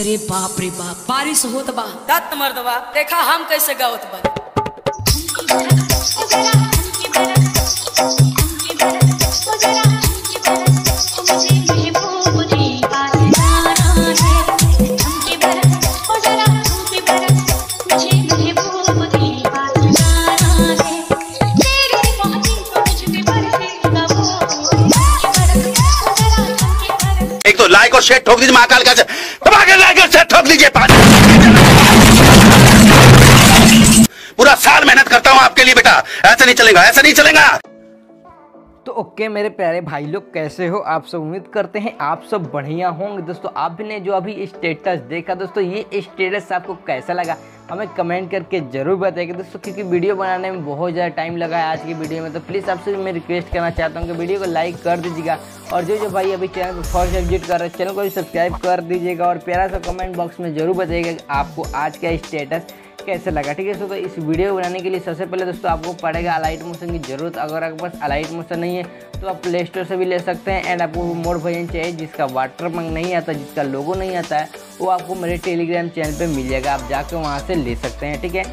अरे बाप रे बाप बारिश होत बा दत्त मर्दवा देखा हम कैसे गावत बा। शेयर ठोक दीजिए महाकाल का दबा के लाइक और ठोक दीजिए पूरा साल मेहनत करता हूँ आपके लिए बेटा। ऐसा नहीं चलेगा, ऐसा नहीं चलेगा। तो ओके, मेरे प्यारे भाई लोग, कैसे हो? आप सब उम्मीद करते हैं आप सब बढ़िया होंगे। दोस्तों, आपने जो अभी स्टेटस देखा, दोस्तों, ये स्टेटस आपको कैसा लगा? हमें कमेंट करके ज़रूर बताइएगा दोस्तों, क्योंकि वीडियो बनाने में बहुत ज़्यादा टाइम लगा है आज की वीडियो में तो प्लीज़ आपसे मैं रिक्वेस्ट करना चाहता हूँ कि वीडियो को लाइक कर दीजिएगा। और जो जो भाई अभी चैनल को फ़र्स्ट विज़िट कर रहे हैं चैनल को भी सब्सक्राइब कर दीजिएगा और प्यारा सा कमेंट बॉक्स में ज़रूर बताइएगा आपको आज का स्टेटस कैसे लगा, ठीक है? दोस्तों तो इस वीडियो बनाने के लिए सबसे पहले दोस्तों आपको पड़ेगा अलाइट मोशन की ज़रूरत। अगर आपके पास अलाइट मोशन नहीं है तो आप प्ले स्टोर से भी ले सकते हैं। एंड आपको मोड भजन चाहिए जिसका वाटर मंग नहीं आता, जिसका लोगो नहीं आता है, वो आपको मेरे टेलीग्राम चैनल पर मिल जाएगा। आप जाकर वहाँ से ले सकते हैं, ठीक है?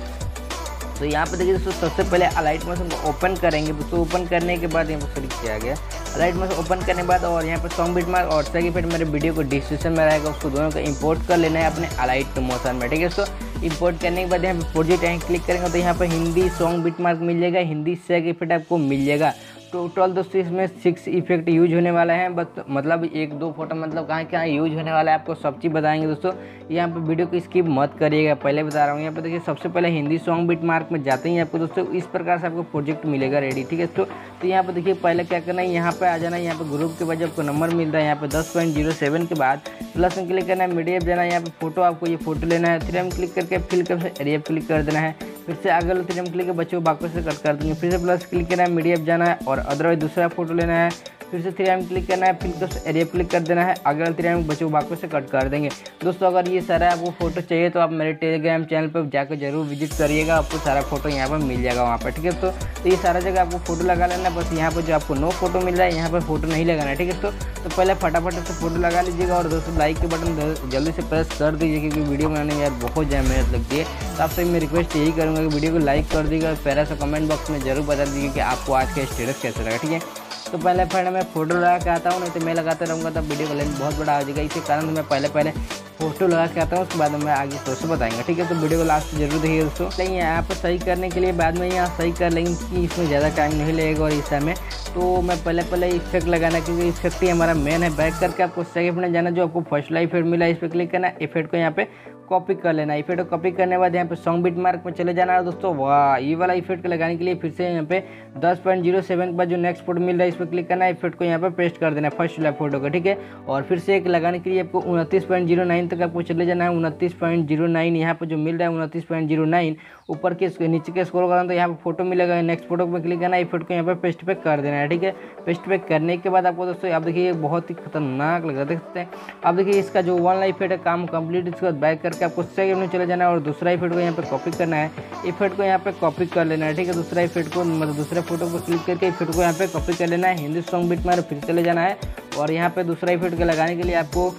तो यहाँ पे देखिए दोस्तों, सबसे पहले अलाइट मशीन को ओपन करेंगे। दोस्तों ओपन करने के बाद यहाँ पर क्लिक किया गया। अलाइट मशीन ओपन करने के बाद और यहाँ पर सॉन्ग बीट मार्क और सर्टिफिकेट फिर मेरे वीडियो को डिस्क्रिप्शन में रहेगा, उसको दोनों को इंपोर्ट कर लेना है अपने अलाइट मोशन में, ठीक है दोस्तों? इम्पोर्ट करने के बाद यहाँ पर प्रोजेक्ट यहाँ क्लिक करेंगे तो यहाँ पर हिंदी सॉन्ग बीट मार्क मिल जाएगा, हिंदी सेक इफ़ेक्ट आपको मिल जाएगा। टोटल दोस्तों इसमें सिक्स इफ़ेक्ट यूज़ होने वाला है। बस मतलब एक दो फ़ोटो मतलब कहाँ कहाँ यूज़ होने वाला है, आपको सब चीज़ बताएँगे दोस्तों। यहाँ पर वीडियो को स्किप मत करिएगा, पहले बता रहा हूँ। यहाँ पर देखिए, सबसे पहले हिंदी सॉन्ग बीट मार्क में जाते ही आपको दोस्तों। इस प्रकार से आपको प्रोजेक्ट मिलेगा रेडी ठीक है दोस्तों? तो यहाँ पर देखिए, पहले क्या करना है, यहाँ पर आ जाना है। यहाँ पर ग्रुप के बाद आपको नंबर मिल रहा है, यहाँ पर दस के बाद प्लस में क्लिक करना है, मीडिया जाना है, यहाँ पे फ़ोटो आपको ये फ़ोटो लेना है थ्री एम क्लिक करके फिल कर एरिया क्लिक कर देना है, फिर से आगे थ्री एम क्लिक बच्चों को बाकी से कट कर देंगे, फिर से प्लस क्लिक करना है, मीडिया जाना है और अदरवाइज़ दूसरा फ़ोटो लेना है। फिर से थ्री एम क्लिक करना है फिर दोस्तों एरिया क्लिक कर देना है वाले थ्री एम को बाकी से कट कर देंगे। दोस्तों अगर ये सारा आपको फ़ोटो चाहिए तो आप मेरे टेलीग्राम चैनल पर जाकर ज़रूर विज़िट करिएगा आपको सारा फ़ोटो यहाँ पर मिल जाएगा वहाँ पर ठीक है तो, ये सारा जगह आपको फ़ोटो लगा लेना बस यहाँ पर जो आपको नो फ़ोटो मिल रहा है यहाँ पर फ़ोटो नहीं लगाना है ठीक है तो, तो पहले फटाफट से फ़ोटो लगा लीजिएगा और दोस्तों लाइक के बटन जल्दी से प्रेस कर दीजिए क्योंकि वीडियो बनाने में यार बहुत ज़्यादा मेहनत लगती है। तो आपसे मैं रिक्वेस्ट यही करूँगा कि वीडियो को लाइक कर दीजिएगा और प्यारा सा कमेंट बॉक्स में ज़रूर बता दीजिए कि आपको आज का स्टेटस कैसा लगा ठीक है? तो पहले पहले मैं फ़ोटो लगा के आता हूँ, नहीं तो मैं लगाते रहूँगा, तब वीडियो का लेंथ बहुत बड़ा हो जाएगा। इसी कारण मैं पहले पहले फ़ोटो लगा के आता हूँ, उसके बाद मैं आगे दोस्तों बताएँगे ठीक है? तो वीडियो को लास्ट ज़रूर देखिए दोस्तों। लेकिन यहाँ पर सही करने के लिए बाद में यहाँ सही कर लेंगे कि इसमें ज़्यादा टाइम नहीं लगेगा और इस समय। तो मैं पहले पहले इफ़ेक्ट लगाना, क्योंकि इफ़ेक्ट ही हमारा मेन है। बैक करके आपको सेकंड में जाना, जो आपको फ़र्स्ट लाइफ इफ़ेक्ट मिला, इस पर क्लिक करना इफ़ेक्ट को यहाँ पे कॉपी कर लेना। इफ़ेक्ट को कॉपी करने के बाद यहाँ पे सॉन्ग बिट मार्क में चले जाना है दोस्तों। वाह, ये वाला इफ़ेक्ट लगाने के लिए फिर से यहाँ पे दस पॉइंट ज़ीरो सेवन के बाद जो नेक्स्ट फ़ोटो मिल रहा है, इस पर क्लिक करना है। इफ़ेक्ट को यहाँ पे पेस्ट कर देना है फ़र्स्ट वाला फ़ोटो का, ठीक है? और फिर से एक लगाने के लिए आपको उनतीस तक आपको चले जाना है। उनतीस पॉइंट यहाँ पर जो मिल रहा है उनतीस ऊपर के नीचे के स्कोर करना तो यहाँ पर फ़ोटो मिलेगा। नेक्स्ट फ़ोटो पर क्लिक करना है इफ़ेक्ट को यहाँ पर पेस्ट पे कर देना है, ठीक है? पेस्ट पे करने के बाद आपको दोस्तों, आप देखिए बहुत ही खतरनाक लग रहा है देख सकते हैं। आप देखिए, इसका जो वन लाइफ इफ़ेक्ट है, काम कंप्लीट इसके बाद बैक करके आपको सेकंड में चले जाना है और दूसरा इफ़ेक्ट को यहाँ पे कॉपी करना है। इफ़ेक्ट को यहाँ पे कॉपी कर लेना है, ठीक है? दूसरा इफ़ेक्ट को मतलब दूसरे फ़ोटो को क्लिक करके इफ़ेक्ट को यहाँ पे कॉपी कर लेना है। हिंदी सॉन्ग बीट मार फिर चले जाना है। और यहाँ पे दूसरा इफ़ेक्ट को लगाने के लिए आपको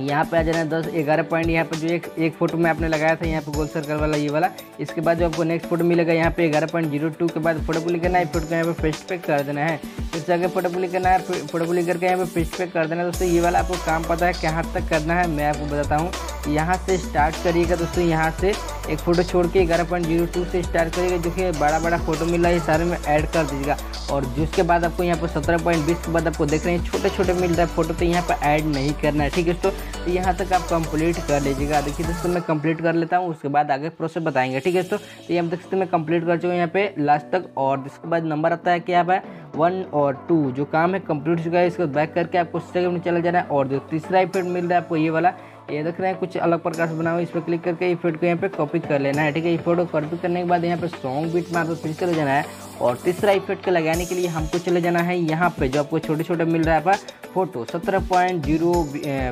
यहाँ पे आ जाना है दस ग्यारह पॉइंट यहाँ पे जो एक एक फ़ोटो में आपने लगाया था, यहाँ पे गोल सर्कल वाला, ये वाला। इसके बाद जो आपको नेक्स्ट फ़ोटो मिलेगा, यहाँ पे ग्यारह पॉइंट ज़ीरो टू के बाद फ़ोटो क्लिक करना है। फ़ोटो को यहाँ पे पेस्ट पे कर देना है। फिर जगह फ़ोटो क्लिक करना है फ़ोटो क्लिक करके यहाँ पे पेस्ट पे कर देना दोस्तों, ये वाला आपको काम पता है कहाँ तक करना है, मैं आपको बताता हूँ। यहाँ से स्टार्ट करिएगा दोस्तों, यहाँ से एक फ़ोटो छोड़ के ग्यारह पॉइंट ज़ीरो टू से स्टार्ट करिएगा, जो कि बड़ा बड़ा फ़ोटो मिल है सारे में ऐड कर दीजिएगा। और जिसके बाद आपको यहाँ पर सत्रह पॉइंट बीस के बाद आपको देख रहे हैं छोटे छोटे मिल रहा है फ़ोटो तो यहाँ पर ऐड नहीं करना है, ठीक है दोस्तों? तो यहाँ तक आप कंप्लीट कर लीजिएगा। देखिए दोस्तों, मैं कंप्लीट कर लेता हूँ, उसके बाद आगे प्रोसेस बताएँगे, ठीक है दोस्तों? तो यहाँ देख सकते मैं कंप्लीट कर चुका हूँ यहाँ पे लास्ट तक, और इसके बाद नंबर आता है क्या है वन और टू, जो काम है कंप्लीट चुका है, इसको बैक करके आपको सेकंड में चला जाना है, और जो तीसरा इफ़ेक्ट मिल रहा है आपको ये वाला, ये देख रहे हैं, कुछ अलग प्रकार से बना हुआ इस पर क्लिक करके इफ़ेक्ट को यहाँ पे कॉपी कर लेना है, ठीक है? इफ़ेक्ट को कॉपी करने के बाद यहाँ पे सॉन्ग बीट मार फिर चले जाना है, और तीसरा इफ़ेक्ट को लगाने के लिए हमको चले जाना है यहाँ पे, जो आपको छोटे छोटे मिल रहा है फ़ोटो सत्रह पॉइंट ज़ीरो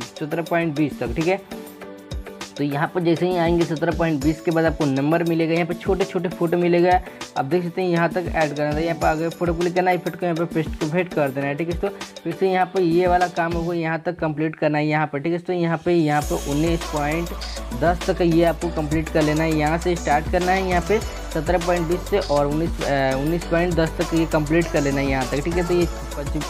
सत्रह पॉइंट बीस तक, ठीक है? तो यहाँ पर जैसे ही आएँगे सत्रह पॉइंट बीस के बाद आपको नंबर मिलेगा, यहाँ पर छोटे छोटे फ़ोटो मिलेगा। आप देख सकते हैं यहाँ तक ऐड करना था, यहाँ पर आगे फ़ोटो क्लिक करना है इफ़ेक्ट को, यहाँ पर पेस्ट को भेट कर देना है, ठीक है तो फिर से यहाँ पर ये वाला काम होगा, यहाँ तक कंप्लीट करना है यहाँ पर, ठीक है तो यहाँ पर यहाँ पर उन्नीस पॉइंट दस तक ये आपको कंप्लीट कर लेना है, यहाँ से स्टार्ट करना है, यहाँ पे सत्रह पॉइंट बीस से और उन्नीस उन्नीस पॉइंट दस तक ये कंप्लीट कर लेना है यहाँ तक, ठीक है? तो ये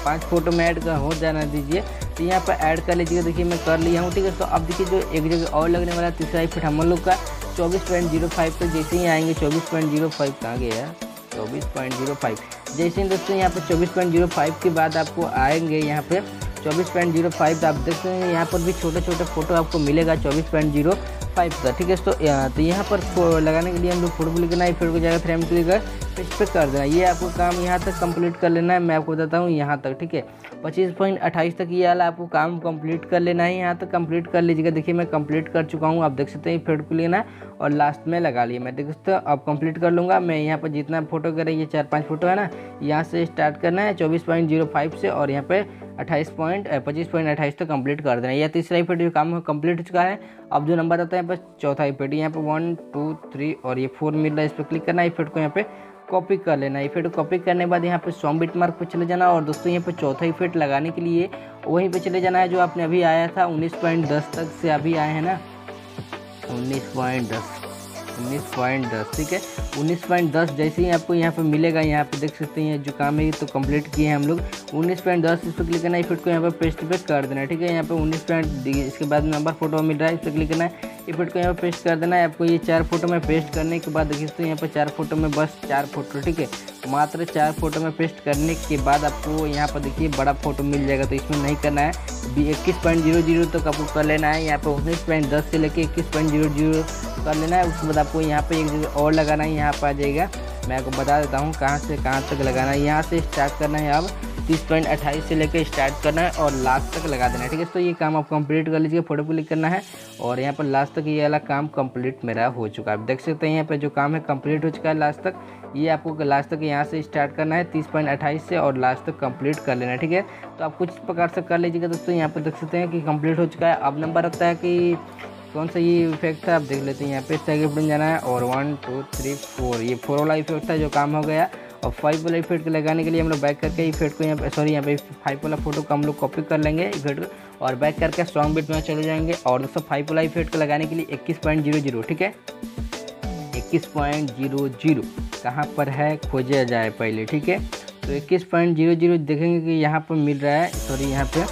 पाँच फ़ोटो में ऐड हो जाना दीजिए। तो यहाँ पर ऐड कर लीजिएगा, देखिए मैं कर लिया हूँ, ठीक है? तो अब देखिए जो एक जगह और लगने वाला तीसरा इफ़ेक्ट हम लोग का चौबीस पॉइंट ज़ीरो फाइव तक जैसे ही आएँगे चौबीस पॉइंट ज़ीरो फाइव कहाँ गया चौबीस पॉइंट ज़ीरो फाइव। जैसे ही दोस्तों यहाँ पर चौबीस पॉइंट ज़ीरो फाइव के बाद आपको आएँगे यहाँ पे, चौबीस पॉइंट ज़ीरो फाइव आप देख सकते हैं, यहाँ पर भी छोटे छोटे फ़ोटो आपको मिलेगा, चौबीस पॉइंट ज़ीरो फाइव का, ठीक है? तो तो यहाँ पर लगाने के लिए हम लोग फ़ोटो क्लिक करना है फिर को जाएगा फ्रेम क्लिक कर इस पर कर देना। ये आपको काम यहाँ तक कंप्लीट कर लेना है, मैं आपको बताता हूँ यहाँ तक, ठीक है? पच्चीस पॉइंट अट्ठाईस तक ये वाला आपको काम कंप्लीट कर लेना है। यहाँ तक कंप्लीट कर लीजिएगा। देखिए, मैं कंप्लीट कर चुका हूँ। आप देख सकते हैं फेड को लेना है और लास्ट में लगा लिया। मैं देख सकते हो, अब कंप्लीट कर लूँगा। मैं यहाँ पर जितना फ़ोटो करें, ये चार पाँच फ़ोटो है ना, यहाँ से स्टार्ट करना है चौबीस पॉइंट ज़ीरो फाइव से और यहाँ पे अट्ठाईस पॉइंट पच्चीस पॉइंट अट्ठाईस तक कंप्लीट कर देना यह तीसरा इफ़ेक्ट जो काम कंप्लीट हो चुका है। अब जो नंबर आता है पर चौथा इफ़ेक्ट यहाँ पर वन टू थ्री और ये फोर मिल रहा है इस पर क्लिक करना है। इफ़ेक्ट को यहाँ पे कॉपी कर लेना है। इफ़ेक्ट कॉपी करने बाद यहाँ पे सॉन्ग बिट मार्क पर चले जाना और दोस्तों, यहाँ पे चौथा इफ़ेक्ट लगाने के लिए। वहीं पे चले जाना है जो आपने अभी आया था, उन्नीस पॉइंट दस तक से अभी आए हैं ना। उन्नीस पॉइंट दस, उन्नीस पॉइंट दस, ठीक है? उन्नीस पॉइंट दस जैसे ही आपको यहाँ पे मिलेगा, यहाँ पे देख सकते हैं, जो काम है तो कंप्लीट किए हैं हम लोग। उन्नीस पॉइंट दस, इस पर क्लिक करना है इफ़ेक्ट को यहाँ पे पेस्ट पे कर देना है, ठीक है? यहाँ पे उन्नीस पॉइंट इसके बाद नंबर फ़ोटो मिल रहा है, इस पर क्लिक करना है। इफ़ेक्ट को यहाँ पर पेस्ट कर देना है। आपको ये चार फ़ोटो में पेस्ट करने के बाद देखिए तो यहाँ पर चार फ़ोटो में बस चार फ़ोटो, ठीक है? मात्र चार फ़ोटो में पेस्ट करने के बाद आपको यहाँ पर देखिए, बड़ा फ़ोटो मिल जाएगा। तो इसमें नहीं करना है। बी इक्कीस पॉइंट ज़ीरो ज़ीरो तक आपको कर लेना है। यहाँ पर उन्नीस पॉइंट दस से लेकर इक्कीस पॉइंट ज़ीरो ज़ीरो कर लेना है। उसके बाद आपको यहाँ पर एक जगह और लगाना है। यहाँ पर आ जाएगा। मैं आपको बता देता हूँ कहाँ से कहाँ तक लगाना है। यहाँ से स्टार्ट करना है अब। तीस पॉइंट अट्ठाईस से लेकर स्टार्ट करना है और लास्ट तक लगा देना है, ठीक है? तो ये काम आप कंप्लीट कर लीजिए, फ़ोटो क्लिक करना है और यहाँ पर लास्ट तक ये वाला काम कंप्लीट मेरा हो चुका है। आप देख सकते हैं यहाँ पर जो काम है कंप्लीट हो चुका है लास्ट तक। ये आपको लास्ट तक यहाँ से स्टार्ट करना है तीस पॉइंट अट्ठाईस से और लास्ट तक कंप्लीट कर लेना है, ठीक है? तो आप कुछ प्रकार से कर लीजिएगा दोस्तों, यहाँ पर देख सकते हैं कि कंप्लीट हो चुका है। अब नंबर रखता है कि कौन सा ये इफ़ेक्ट था, आप देख लेते हैं, यहाँ पे सेकंड जाना है और वन, टू, थ्री, फोर, ये फोर वाला इफ़ेक्ट था जो काम हो गया। और फाइव वाला इफ़ेक्ट लगाने के लिए हम लोग बैक करके इफ़ेक्ट को यहाँ पे सॉरी यहाँ पे फाइव वाला फ़ोटो को हम लोग कॉपी कर लेंगे इफ़ेक्ट को और बैक करके स्ट्रॉन्ग बीट में चले जाएँगे। और दोस्तों फाइव वाला इफ़ेक्ट को लगाने के लिए इक्कीस पॉइंट ज़ीरो ज़ीरो ठीक है? इक्कीस पॉइंट ज़ीरो ज़ीरो कहाँ पर है? खोजा जाए पहले, ठीक है? तो इक्कीस पॉइंट ज़ीरो ज़ीरो देखेंगे कि यहाँ पर मिल रहा है। सॉरी यहाँ पे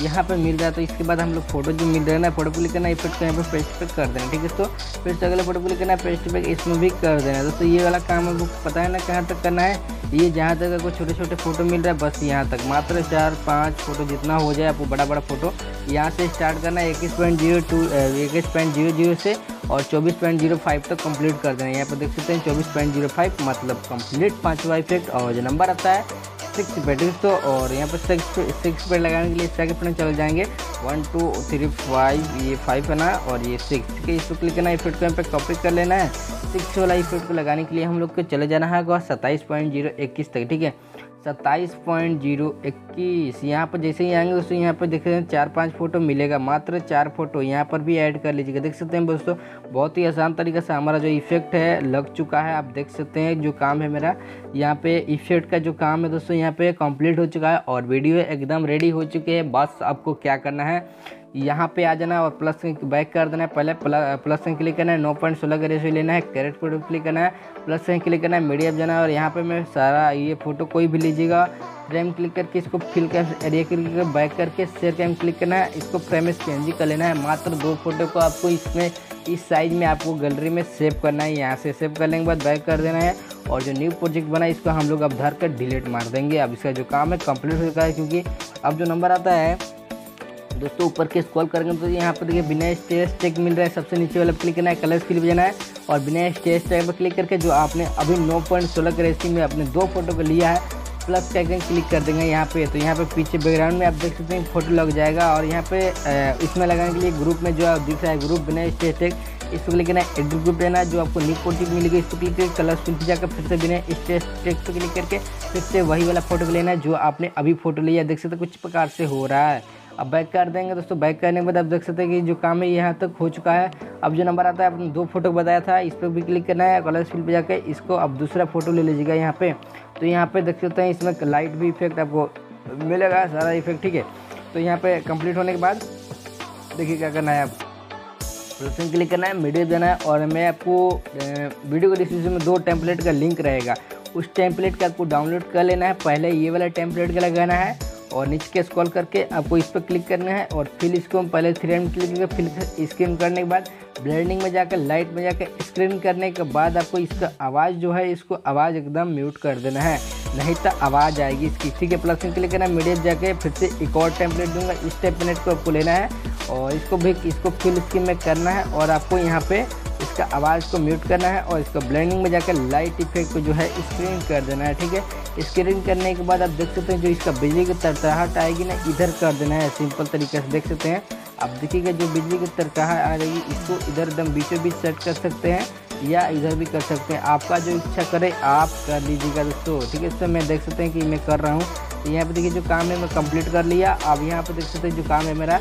यहाँ पे मिल है। तो इसके बाद हम लोग फ़ोटो जो मिल रहा है ना फ़ोटो क्लिक करना इफ़ेक्ट को यहाँ पे पेस्ट पे कर देना ठीक है? तो फिर से अगले फ़ोटो क्लिक करना पेस्ट पे इसमें भी कर देना दोस्तों ये वाला काम हमको पता है ना कहाँ तक करना है? ये जहाँ तक आपको छोटे छोटे फ़ोटो मिल रहा है, बस यहाँ तक। मात्र चार पाँच फ़ोटो जितना हो जाए आपको बड़ा बड़ा फ़ोटो यहाँ से स्टार्ट करना है। इक्कीस पॉइंट ज़ीरो टू, इक्कीस पॉइंट ज़ीरो ज़ीरो से और चौबीस पॉइंट ज़ीरो फाइव तक कंप्लीट कर देना है। यहाँ पर देख सकते हैं, चौबीस पॉइंट ज़ीरो फाइव मतलब कंप्लीट पाँचवा इफ़ेक्ट और जो नंबर आता है सिक्स बेड तो और यहाँ पर सिक्स सिक्स पेड लगाने के लिए सेकंड अपने चले जाएँगे। वन टू थ्री फाइव ये फाइव है ना, और ये सिक्स के इसको क्लिक करना है इफ़ेक्ट को यहाँ पर कॉपी कर लेना है। सिक्स वाला इफ़ेक्ट को लगाने के लिए हम लोग को चले जाना है सत्ताईस पॉइंट ज़ीरो इक्कीस तक, ठीक है? सत्ताईस पॉइंट ज़ीरो इक्कीस। यहाँ पर जैसे ही आएँगे दोस्तों, यहाँ पर देख सकते हैं, चार पाँच फ़ोटो मिलेगा, मात्र चार फ़ोटो। यहाँ पर भी ऐड कर लीजिएगा। देख सकते हैं दोस्तों, बहुत ही आसान तरीके से हमारा जो इफ़ेक्ट है, लग चुका है। आप देख सकते हैं जो काम है मेरा, यहाँ पे इफ़ेक्ट का जो काम है दोस्तों, यहाँ पे कंप्लीट हो चुका है और वीडियो एकदम रेडी हो चुके हैं। बस आपको क्या करना है यहाँ पे आ जाना है और प्लस बैक कर देना है। पहले प्लस से क्लिक करना है। नो पॉइंट सोलह का रेशियो लेना है। कैरेट फ़ोटो क्लिक करना है। प्लस से क्लिक करना है। मीडियम जाना है। और यहाँ पे मैं सारा ये फ़ोटो कोई भी लीजिएगा। फ्रेम क्लिक करके इसको फिल कर एरिया क्लिक करके बैक करके शेयर कैम क्लिक करना है। इसको फ्रेम चेंज कर लेना है। मात्र दो फ़ोटो को आपको इसमें, इस साइज़ में आपको गैलरी में सेव करना है। यहाँ से सेव करने के बाद बैक कर देना है। और जो न्यू प्रोजेक्ट बना है, इसको हम लोग अब धर कर डिलीट मार देंगे। अब इसका जो काम है कंप्लीट हो चुका है। क्योंकि अब जो नंबर आता है दोस्तों, ऊपर के स्क्रॉल करेंगे तो यहाँ पर देखिए बिना स्टेज टैग मिल रहा है, सबसे नीचे वाला क्लिक करना है कलर स्किल जाना है। और बिना स्टेज टैग पर क्लिक करके जो आपने अभी नौ पॉइंट सोलह के रेसिंग में अपने दो फ़ोटो को लिया है प्लस टैग क्लिक कर देंगे यहाँ पे। तो यहाँ पे पीछे बैकग्राउंड में आप देख सकते हैं फ़ोटो लग जाएगा। और यहाँ पे इसमें लगाने के लिए ग्रुप में जो दिख रहा है ग्रुप बिना स्टेज टैग इस पर क्लिक करना है एडिट ग्रुप लेना जो आपको न्यू फ़ोटो मिलेगी इस पर क्लिक करके कलर फिल जाकर फिर से बिना स्टेज टेक्स्ट पर क्लिक करके फिर से वही वाला फ़ोटो लेना है, जो आपने अभी फ़ोटो लिया देख सकते कुछ प्रकार से हो रहा है। अब बैक कर देंगे दोस्तों। बैक करने के बाद आप देख सकते हैं कि जो काम है यहाँ तक हो चुका है। अब जो नंबर आता है, आपने दो फ़ोटो बताया था, इस पर भी क्लिक करना है कलर फिल पर जाकर इसको अब दूसरा फ़ोटो ले लीजिएगा यहाँ पे। तो यहाँ पे देख सकते हैं, इसमें लाइट भी इफ़ेक्ट आपको मिलेगा, सारा इफ़ेक्ट ठीक है? तो यहाँ पे कंप्लीट होने के बाद देखिए क्या करना है आप प्लस क्लिक करना है मीडियो देना है, और मैं आपको वीडियो के डिस्क्रिप्शन में दो टेम्पलेट का लिंक रहेगा। उस टेम्पलेट का आपको डाउनलोड कर लेना है। पहले ये वाला टेम्पलेट का लगाना है और नीचे के स्क्रॉल करके आपको इस पर क्लिक करना है और फिर इसको हम पहले थ्री एम क्लिक करके फिर स्क्रीन करने के बाद ब्लेंडिंग में जाकर लाइट में जाकर स्क्रीन करने के बाद आपको इसका आवाज़ जो है, इसको आवाज़ एकदम म्यूट कर देना है। नहीं तो आवाज़ आएगी इसकी। ठीक है प्लस में क्लिक करना है मीडियम जाके फिर से एक और टेम्पलेट दूँगा। इस टेम्पलेट को आपको लेना है और इसको भी, इसको फिल स्क्रीन में करना है और आपको यहाँ पे इसका आवाज़ को म्यूट करना है और इसको ब्लेंडिंग में जाकर लाइट इफ़ेक्ट को जो है स्क्रीन कर देना है, ठीक है? स्क्रीन करने के बाद आप देख सकते हैं जो इसका बिजली की तरताहट आएगी ना, इधर कर देना है, सिंपल तरीके से देख सकते हैं। आप देखिएगा जो बिजली की तरकाहा आ रही इसको इधर एकदम बीचों बीच सेट कर सकते हैं या इधर भी कर सकते हैं। आपका जो इच्छा करे, आप कर लीजिएगा दोस्तों, ठीक है? इससे मैं देख सकते हैं कि मैं कर रहा हूँ। तो यहाँ पे देखिए जो काम है, मैं कंप्लीट कर लिया। अब यहाँ पे देख सकते हैं, जो काम है मेरा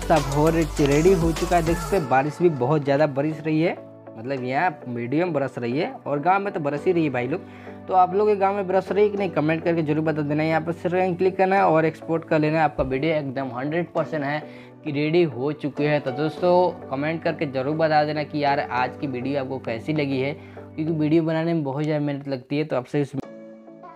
सब हो रेडी हो चुका है। देख सकते बारिश भी बहुत ज़्यादा बरस रही है। मतलब यहाँ मीडियम बरस रही है, और गाँव में तो बरस ही रही है भाई लोग। तो आप लोग के गाँव में बरस रही है कि नहीं कमेंट करके ज़रूर बता देना। यहाँ पर सिर्फ़ क्लिक करना है और एक्सपोर्ट कर लेना। है आपका वीडियो एकदम हंड्रेड परसेंट है कि रेडी हो चुके हैं। तो दोस्तों कमेंट करके ज़रूर बता देना कि यार आज की वीडियो आपको कैसी लगी है? क्योंकि वीडियो बनाने में बहुत ज़्यादा मेहनत लगती है तो आपसे इस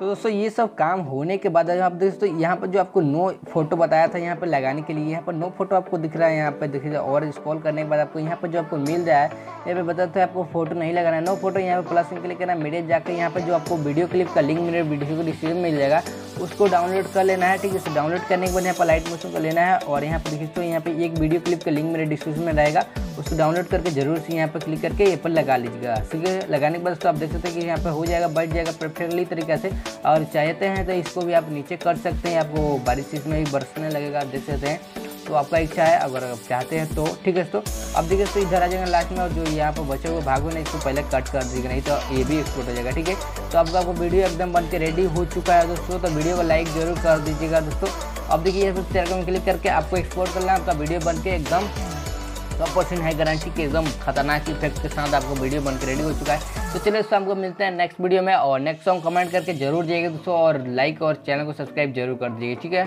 तो दोस्तों, ये सब काम होने के बाद आप दोस्तों यहाँ पर जो आपको नो फ़ोटो बताया था यहाँ पर लगाने के लिए, यहाँ पर नो फ़ोटो आपको दिख रहा है यहाँ पर दिख रहा है और स्कॉल करने के बाद आपको यहाँ पर जो आपको मिल जाए यहाँ पे बताते हैं आपको फ़ोटो नहीं लगाना है। नो फ़ोटो यहाँ पर प्लस में क्लिक करना है मीडिया जाकर यहाँ पर जो आपको वीडियो क्लिप का लिंक मेरे वीडियो को डिस्क्रिप्शन मिल जाएगा, उसको डाउनलोड कर लेना है, ठीक है? डाउनलोड करने के बाद यहाँ पर लाइट मोशन कर लेना है और यहाँ पर देखिए तो यहाँ पर एक वीडियो क्लिप का लिंक मेरे डिस्क्रिप्शन में रहेगा, उसको डाउनलोड करके ज़रूर से यहाँ पर क्लिक करके ये पर लगा लीजिएगा। ठीक है? लगाने के बाद तो आप देख सकते हैं कि यहाँ पर हो जाएगा, बैठ जाएगा परफेक्टली तरीके से। और चाहते हैं तो इसको भी आप नीचे कर सकते हैं, आपको बारिश इसमें भी बरसने लगेगा, आप देख सकते हैं। तो आपका इच्छा है, अगर आप चाहते हैं तो ठीक है तो अब देखिए तो इधर आ जाएगा लास्ट में, और जो यहाँ पर बचे हुए भागो ना इसको पहले कट कर दीजिएगा नहीं तो ये भी एक्सपोर्ट हो जाएगा, ठीक है? तो आपका आपको वीडियो एकदम बन के रेडी हो चुका है दोस्तों तो वीडियो को लाइक ज़रूर कर दीजिएगा दोस्तों। अब देखिए चैनल में क्लिक करके आपको एक्सपोर्ट करना है, आपका वीडियो बन के एकदम सौ परसेंट है गारंटी के एकदम खतरनाक इफ़ेक्ट के साथ आपको वीडियो बनकर रेडी हो चुका है। तो चलिए दोस्तों, हमको मिलते हैं नेक्स्ट वीडियो में और नेक्स्ट सॉन्ग कमेंट करके ज़रूर जाइएगा दोस्तों और लाइक और चैनल को सब्सक्राइब ज़रूर कर दीजिए ठीक है?